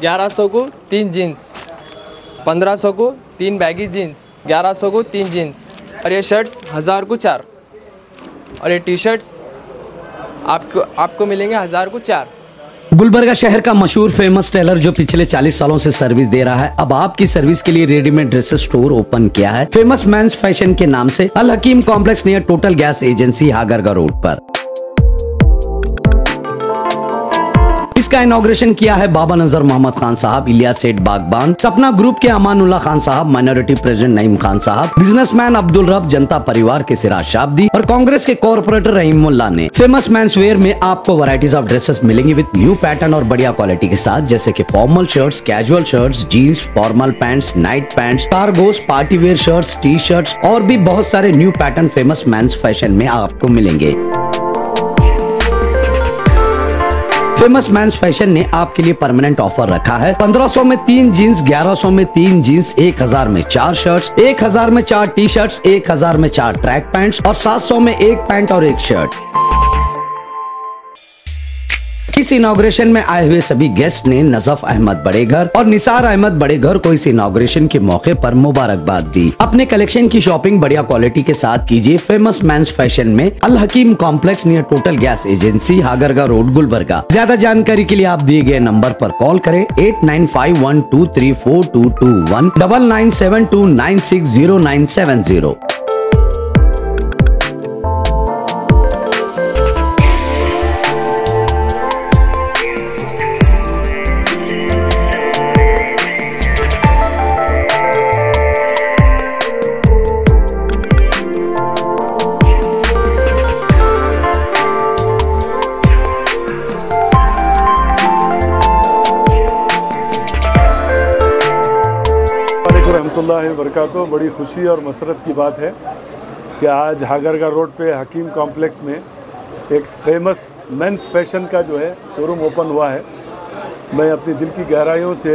ग्यारह सौ को तीन जीन्स। पंद्रह सौ को तीन बैगी जीन्स। ग्यारह सौ को तीन जीन्स। और ये शर्ट्स हज़ार को चार। और ये टी शर्ट्स आपको आपको मिलेंगे हज़ार को चार। गुलबर्गा शहर का मशहूर फ़ेमस टेलर जो पिछले 40 सालों से सर्विस दे रहा है, अब आपकी सर्विस के लिए रेडीमेड ड्रेसेस स्टोर ओपन किया है। फ़ेमस मेंस फ़ैशन के नाम से Al Hakeem complex near total gas agency Hagarga road पर। इसका इनॉग्रेशन किया है बाबा नज़र मोहम्मद खान साहब इलिया सेठ बागबान, सपना ग्रुप के अमानुल्लाह खान साहब माइनॉरिटी प्रेसिडेंट नईम खान साहब बिजनेसमैन अब्दुल रब, जनता परिवार के सिराज शाब्दी और कांग्रेस के कॉरपोरेटर रहीमुल्ला ने। फ़ेमस मैं वेयर में आपको वराइटीज ऑफ़ ड्रेसेस मिलेंगी विद न्यू पैटर्न और बढ़िया क्वालिटी के साथ, जैसे की formal shirts casual shirts jeans formal pants night pants cargos party wear shirts T shirts और भी बहुत सारे new pattern famous men's fashion में आपको मिलेंगे। फ़ेमस मैं फ़ैशन ने आपके लिए परमानेंट ऑफ़र रखा है। 1500 में तीन जीन्स 1100 में तीन जीन्स 1000 में चार शर्ट्स 1000 में चार टी शर्ट्स 1000 में चार ट्रैक पैंट्स और 700 में एक पैंट और एक शर्ट इस इनॉग्रेशन में आए हुए सभी गेस्ट ने नजफ अहमद बड़ेघर और निसार अहमद बड़ेघर को इस इनॉग्रेशन के मौके पर मुबारकबाद दी। अपने कलेक्शन की शॉपिंग बढ़िया क्वालिटी के साथ कीजिए फ़ेमस मेंस फ़ैशन में Al Hakeem complex near total gas agency Hagarga road Gulbarga. ज़्यादा जानकारी के लिए आप दिए गए नंबर पर कॉल करें eight nine five one two three four two two one double nine seven two nine six zero nine seven zero खुशी और मसरत की बात है कि आज हागरगा रोड पे हकीम कॉम्प्लेक्स में एक फ़ेमस मेंस फ़ैशन का जो है शोरूम ओपन हुआ है। मैं अपनी दिल की गहराइयों से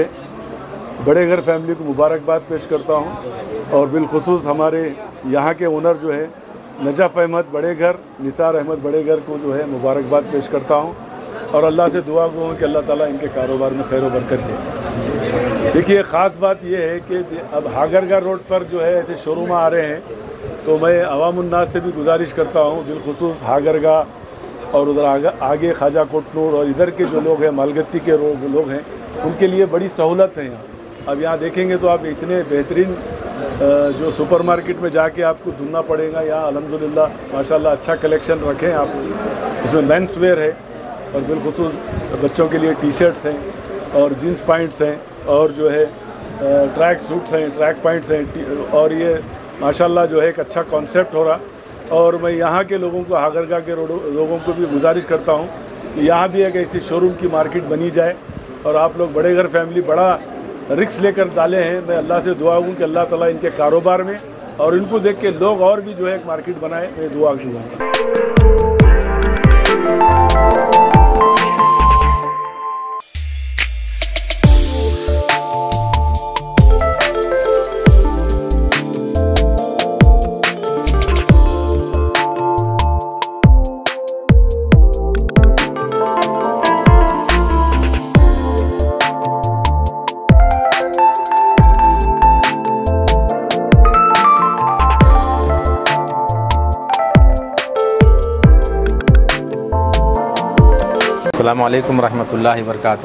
बड़े घर फैमिली को मुबारकबाद पेश करता हूँ और बिलखसूस हमारे यहाँ के ओनर जो है, नजफ़ अहमद बड़े घर, निसार अहमद बड़े घर को जो है मुबारकबाद पेश करता हूँ। और अल्लाह से दुआ गो कि अल्लाह ताला इनके कारोबार में खैर बरकत दे। देखिए ख़ास बात यह है कि अब हागरगा रोड पर जो है ऐसे शोरूम आ रहे हैं तो मैं अवामुन्नास से भी गुजारिश करता हूँ बिलखसूस हागरगा और उधर आगे, आगे ख्वाजा कोटनूर और इधर के जो लोग हैं मालगत्ती के लोग हैं उनके लिए बड़ी सहूलत है यहाँ। अब यहाँ देखेंगे तो आप इतने बेहतरीन जो सुपरमार्केट में जाके आपको ढूंढना पड़ेगा यहाँ अलहमदिल्ला माशाल्लाह अच्छा कलेक्शन रखें आप इसमें मेंस वेयर है और बिलखसूस बच्चों के लिए टी शर्ट्स हैं और जीन्स पैंट्स हैं। और जो है ट्रैक सूट्स हैं ट्रैक पैंट्स हैं और ये माशाल्लाह जो है एक अच्छा कॉन्सेप्ट हो रहा। और मैं यहाँ के लोगों को हागरगा के लोगों को भी गुजारिश करता हूँ कि यहाँ भी एक ऐसी शोरूम की मार्केट बनी जाए। और आप लोग बड़े घर फैमिली बड़ा रिक्स लेकर डाले हैं। मैं अल्लाह से दुआ हूँ कि अल्लाह ताला इनके कारोबार में और इनको देख के लोग और भी जो है एक मार्केट बनाए। मैं दुआ दूँगा अल्लाम रहमतुल्लाहि वरकत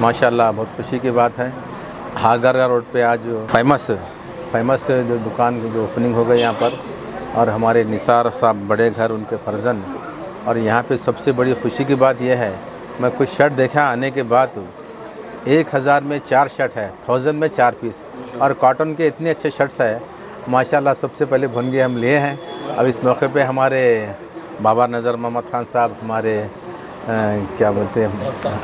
माशाल्लाह, बहुत खुशी की बात है। हागरगा रोड पे आज फ़ेमस फ़ेमस जो दुकान की जो ओपनिंग हो गई यहाँ पर। और हमारे निसार साहब, बड़े घर, उनके फर्जन। और यहाँ पे सबसे बड़ी खुशी की बात यह है, मैं कुछ शर्ट देखा, आने के बाद एक हज़ार में चार शर्ट है थाउज़ेंड में चार पीस और कॉटन के इतने अच्छे शर्ट्स है। माशाल्लाह, सबसे पहले भुनगे हम लिए हैं। अब इस मौके पे हमारे बाबा नज़र, मोहम्मद खान साहब, हमारे क्या बोलते हैं?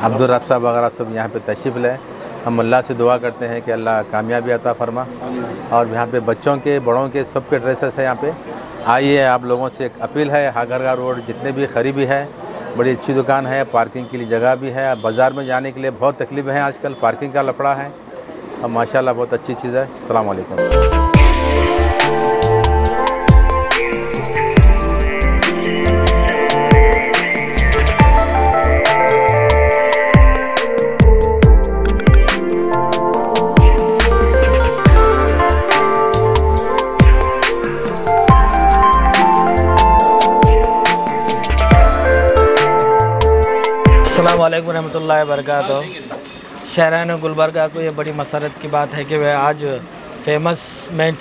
अब्दुल रफ साहब वगैरह सब यहाँ पे तशरीफ़ लें। हम अल्लाह से दुआ करते हैं कि अल्लाह कामयाबी अता फरमा। और यहाँ पे बच्चों के, बड़ों के सब के ड्रेसेस है यहाँ पे। आइए आप लोगों से एक अपील है, हागरगा रोड जितने भी खरीबी है, बड़ी अच्छी दुकान है, पार्किंग के लिए जगह भी है। बाज़ार में जाने के लिए बहुत तकलीफ़ है आजकल, पार्किंग का लफड़ा है। अब माशाल्लाह बहुत अच्छी चीज़ है। अलैक्म। वालेकुम रहमतुल्लाहि वरकत शहरान गुलबर्गा को ये बड़ी मसरत की बात है कि वह आज फ़ेमस मेंस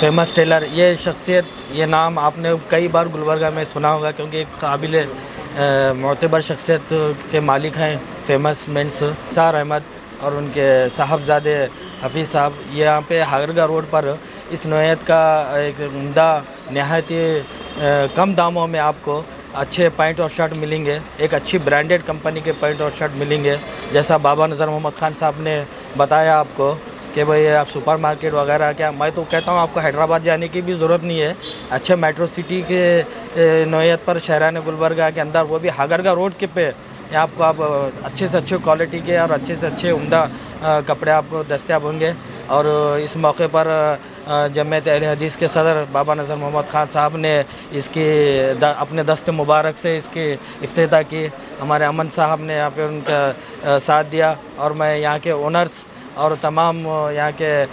फ़ेमस टेलर ये शख्सियत, ये नाम आपने कई बार गुलबर्गा में सुना होगा क्योंकि एक काबिल मोतबर शख्सियत के मालिक हैं फ़ेमस मेंस सार अहमद और उनके साहबजादे हफीज़ साहब। यहाँ पे हागरगा रोड पर इस नोयत का एक उमदा, नहायत कम दामों में आपको अच्छे पैंट और शर्ट मिलेंगे, एक अच्छी ब्रांडेड कंपनी के पैंट और शर्ट मिलेंगे। जैसा बाबा नज़र मोहम्मद खान साहब ने बताया आपको कि भाई आप सुपर मार्केट वगैरह, क्या मैं तो कहता हूँ आपको हैदराबाद जाने की भी ज़रूरत नहीं है। अच्छे मेट्रो सिटी के नोयत पर, शहरान गुलबर्गा के अंदर, वो भी हागरगा रोड के पे। आपको आप अच्छे से अच्छे क्वालिटी के और अच्छे से अच्छे उमदा कपड़े आपको दस्तियाब होंगे। और इस मौके पर जमात अहल हदीस के सदर बाबा नज़र मोहम्मद खान साहब ने इसकी अपने दस्त मुबारक से इसकी इफ्तः की हमारे अमन साहब ने यहाँ पे उनका साथ दिया और मैं यहाँ के ओनर्स और तमाम यहाँ के आ,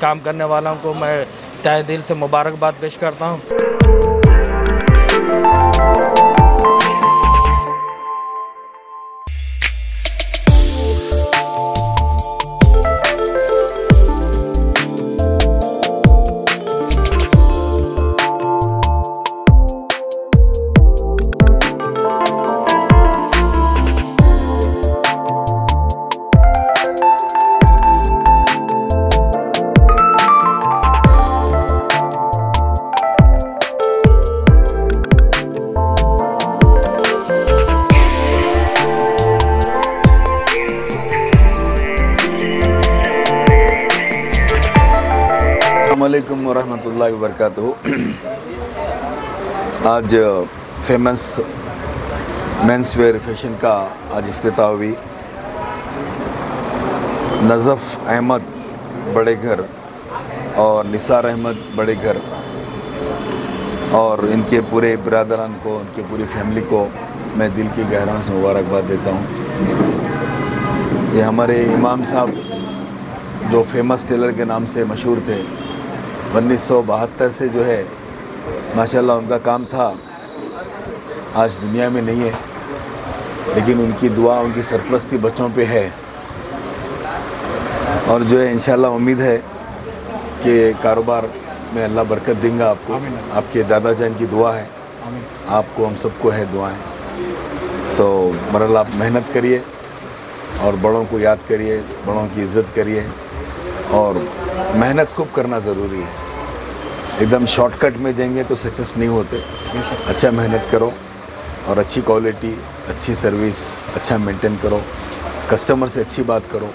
काम करने वालों को मैं तय दिल से मुबारकबाद पेश करता हूँ। वरहमतुल्लाहि वबरकातुहू आज फ़ेमस मेंस वेयर फ़ैशन का आज अफ्ताह हुई। नज़फ़ अहमद बड़े घर और निसार अहमद बड़े घर और इनके पूरे बरदरान को उनके पूरी फैमिली को मैं दिल की गहराइयों से मुबारकबाद देता हूँ। ये हमारे इमाम साहब जो फ़ेमस टेलर के नाम से मशहूर थे उन्नीस सौ बहत्तर से जो है माशाल्लाह उनका काम था। आज दुनिया में नहीं है लेकिन उनकी दुआ उनकी सरपरस्ती बच्चों पे है। और जो है इंशाल्लाह उम्मीद है कि कारोबार में अल्लाह बरकत देंगे आपको। आपके दादा जान की दुआ है। आपको हम सबको है दुआएँ। तो बहरहाल आप मेहनत करिए और बड़ों को याद करिए बड़ों की इज़्ज़त करिए। और मेहनत खूब करना ज़रूरी है। एकदम शॉर्टकट में जाएँगे तो सक्सेस नहीं होते। अच्छा मेहनत करो और अच्छी क्वालिटी अच्छी सर्विस अच्छा मेंटेन करो। कस्टमर से अच्छी बात करो।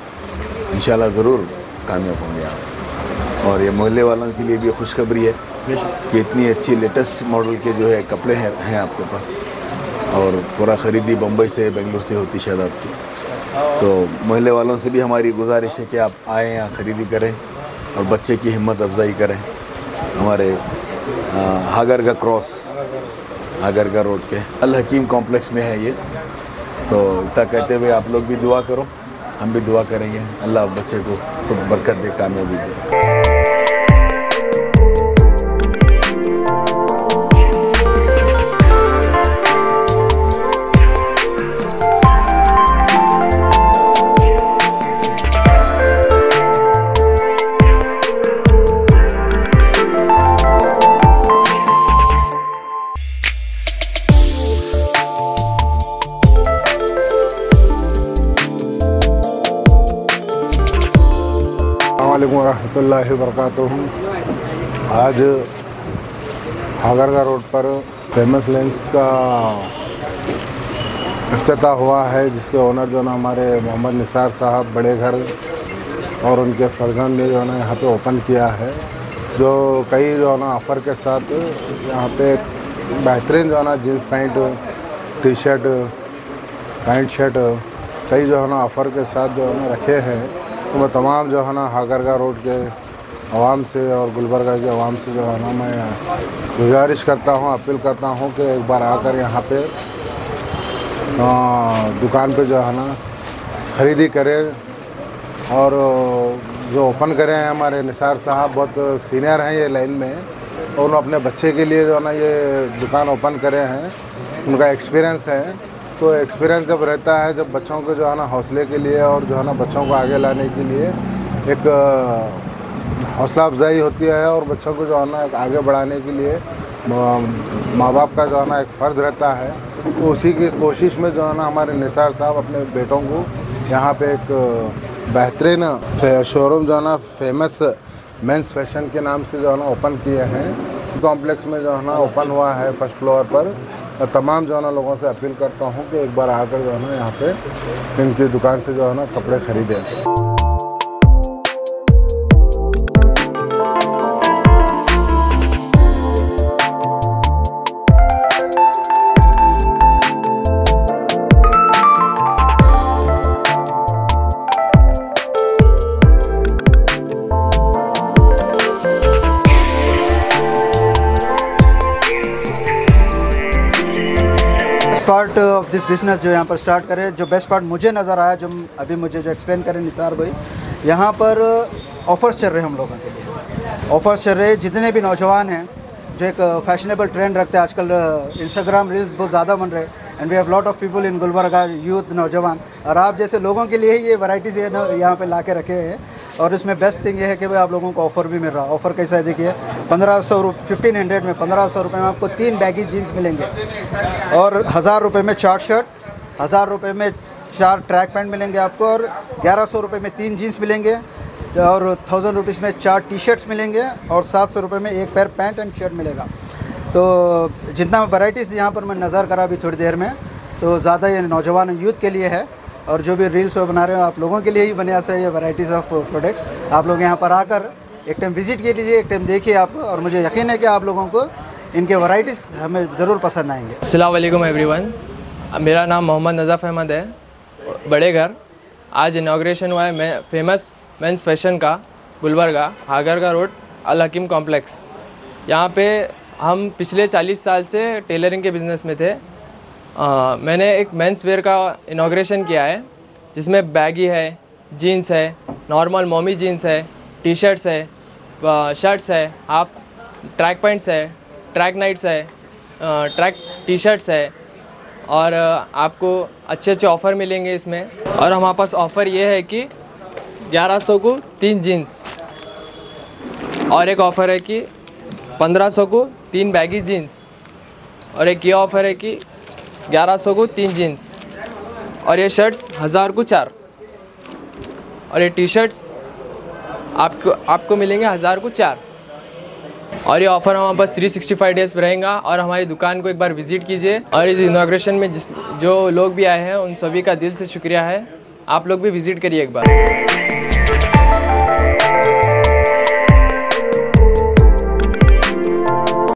इन ज़रूर कामयाब होंगे आप। और ये मोहल्ले वालों के लिए भी खुशखबरी है कि इतनी अच्छी लेटेस्ट मॉडल के जो है कपड़े हैं हैं आपके पास। और पूरा ख़रीदी बम्बई से, बेंगलुरु से होती शायद आपकी। तो मोहल्ले वालों से भी हमारी गुजारिश है कि आप आएँ यहाँ ख़रीदी करें और बच्चे की हिम्मत अफजाई करें। हमारे आ, हागर का क्रॉस हागर का रोड के अल हकीम कॉम्प्लेक्स में है ये। तो इतना कहते हुए आप लोग भी दुआ करो हम भी दुआ करेंगे। अल्लाह बच्चे को खुद बरकत दे कामयाबी दे। अल्लाम वबरकातुहू। आज हागरगा रोड पर फ़ेमस लेंस का अफ्ताह हुआ है, जिसके ओनर जो ना हमारे मोहम्मद निसार साहब, बड़े घर और उनके फर्जंद ने जो ना यहाँ पे ओपन किया है। जो कई जो ना ऑफ़र के साथ यहाँ पे बेहतरीन जो ना jeans pant T shirt pant shirt, कई जो है ना ऑफ़र के साथ जो है ना रखे हैं। तो मैं तमाम जो है ना, हागरगा रोड के आवाम से और गुलबर्गा के आवाम से जो है ना, मैं गुजारिश करता हूँ, अपील करता हूँ कि एक बार आकर यहाँ पे दुकान पे जो है ना, ख़रीदी करें और जो ओपन करे हैं हमारे निसार साहब, बहुत सीनियर हैं ये लाइन में, और अपने बच्चे के लिए जो है ना ये दुकान ओपन करे हैं, उनका एक्सपीरियंस है। तो एक्सपीरियंस जब रहता है, जब बच्चों को जो है ना हौसले के लिए और जो है ना बच्चों को आगे लाने के लिए एक हौसला अफजाई होती है और बच्चों को जो है ना आगे बढ़ाने के लिए माँ बाप का जो है ना एक फ़र्ज़ रहता है तो उसी की कोशिश में जो है ना हमारे निसार साहब अपने बेटों को यहाँ पे एक बेहतरीन शोरूम जो है ना फ़ेमस मेंस फ़ैशन के नाम से जो है ना ओपन किए हैं। कॉम्प्लेक्स में जो है ना ओपन हुआ है फ़र्स्ट फ्लोर पर। और तमाम जो है ना लोगों से अपील करता हूँ कि एक बार आकर जो है ना यहाँ पे इनकी दुकान से जो है ना कपड़े खरीदें। दिस बिज़नेस जो यहाँ पर स्टार्ट करें, जो बेस्ट पार्ट मुझे नज़र आया, जो अभी मुझे जो एक्सप्लेन करें निसार भाई, यहाँ पर ऑफर्स चल रहे हम लोगों के लिए। ऑफर्स चल रहे जितने भी नौजवान हैं, जो एक फैशनेबल ट्रेंड रखते हैं, आजकल इंस्टाग्राम रील्स बहुत ज़्यादा बन रहे हैं and we have lot of people in Gulbarga youth नौजवान, और आप जैसे लोगों के लिए ही ये वैराइटीज़ यहाँ पे ला के रखे हैं और इसमें बेस्ट थिंग ये है कि भाई आप लोगों को ऑफ़र भी मिल रहा है। ऑफ़र कैसा है देखिए, पंद्रह सौ फिफ्टीन हंड्रेड में पंद्रह सौ रुपये में आपको तीन बैगी जीन्स मिलेंगे। और हज़ार रुपये में चार शर्ट हज़ार रुपये में चार ट्रैक पैंट मिलेंगे आपको और ग्यारह सौ रुपये में तीन जीन्स मिलेंगे। और थाउज़ेंड रुपीज़ में चार टी शर्ट्स मिलेंगे और सात सौ रुपये में एक पैर पैंट एंड शर्ट मिलेगा। तो जितना वैराइटीज़ यहाँ पर मैं नज़र करा अभी थोड़ी देर में तो ज़्यादा ये नौजवान यूथ के लिए है। और जो भी रील्स वो बना रहे हो, आप लोगों के लिए ही बने से ये वैराइटीज़ ऑफ़ प्रोडक्ट्स आप लोग यहाँ पर आकर एक टाइम विज़िट के लीजिए एक टाइम देखिए आप, और मुझे यकीन है कि आप लोगों को इनके वैराइटीज़ हमें ज़रूर पसंद आएँगे। असलम एवरी वन मेरा नाम मोहम्मद नज़फ़ अहमद है, बड़े घर। आज इनाग्रेशन हुआ है मैं फ़ेमस मेंस फ़ैशन का, गुलबर्गा हागरगा रोड, अल हकीम कॉम्प्लेक्स यहाँ पे हम पिछले 40 साल से टेलरिंग के बिज़नेस में थे। आ, मैंने एक मेंस वेयर का इनाग्रेशन किया है जिसमें बैगी है जीन्स है नॉर्मल मोमी जीन्स है टी शर्ट्स है शर्ट्स है आप ट्रैक पैंट्स है ट्रैक नाइट्स है ट्रैक टी शर्ट्स है और आपको अच्छे अच्छे ऑफ़र मिलेंगे इसमें। और हमारे पास ऑफ़र ये है कि 1100 को तीन जीन्स और एक ऑफ़र है कि 1500 को तीन बैगी जीन्स और एक ये ऑफ़र है कि 1100 को तीन जीन्स और ये शर्ट्स हज़ार को चार। और ये टी शर्ट्स आपको आपको मिलेंगे हज़ार को चार। और ये ऑफ़र हमारे पास 365 डेज़ रहेगा। और हमारी दुकान को एक बार विज़िट कीजिए। और इस इनाग्रेशन में जिस, जो लोग भी आए हैं, उन सभी का दिल से शुक्रिया है। आप लोग भी विज़िट करिए एक बार।